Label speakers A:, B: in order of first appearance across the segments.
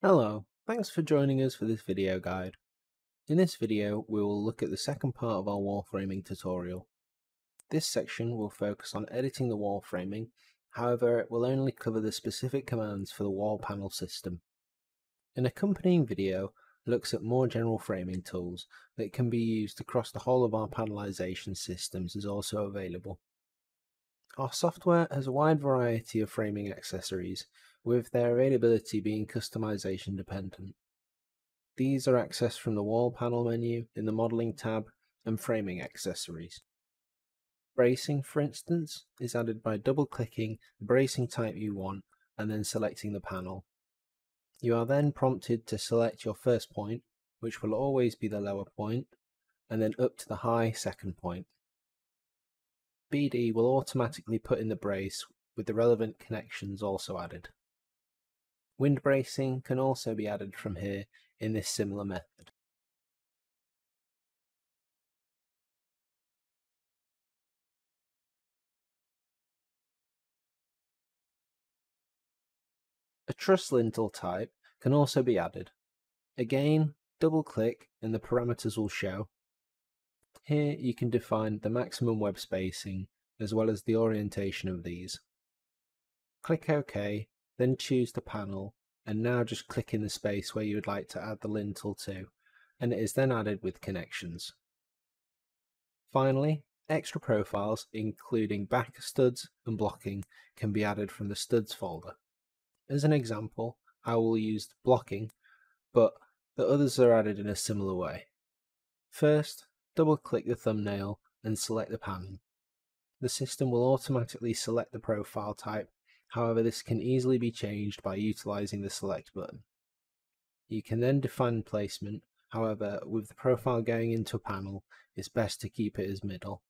A: Hello, thanks for joining us for this video guide. In this video, we will look at the second part of our wall framing tutorial. This section will focus on editing the wall framing, however it will only cover the specific commands for the wall panel system. An accompanying video looks at more general framing tools that can be used across the whole of our panelization systems is also available. Our software has a wide variety of framing accessories, with their availability being customization dependent. These are accessed from the wall panel menu in the modeling tab and framing accessories. Bracing, for instance, is added by double clicking the bracing type you want and then selecting the panel. You are then prompted to select your first point, which will always be the lower point, and then up to the high second point. BD will automatically put in the brace with the relevant connections also added. Wind bracing can also be added from here in this similar method. A truss lintel type can also be added. Again, double click and the parameters will show. Here you can define the maximum web spacing as well as the orientation of these. Click OK, then choose the panel and now just click in the space where you would like to add the lintel to and it is then added with connections. Finally, extra profiles including back studs and blocking can be added from the studs folder. As an example, I will use blocking, but the others are added in a similar way. First, double click the thumbnail and select the panel. The system will automatically select the profile type, however this can easily be changed by utilizing the select button. You can then define placement, however with the profile going into a panel, it's best to keep it as middle.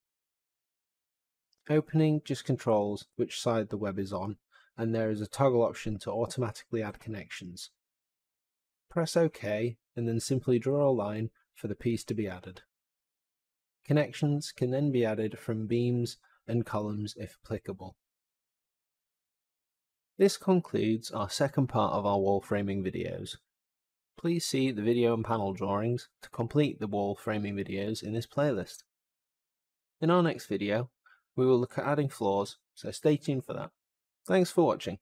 A: Opening just controls which side the web is on, and there is a toggle option to automatically add connections. Press OK and then simply draw a line for the piece to be added. Connections can then be added from beams and columns if applicable. This concludes our second part of our wall framing videos. Please see the video and panel drawings to complete the wall framing videos in this playlist. In our next video, we will look at adding floors, so stay tuned for that. Thanks for watching.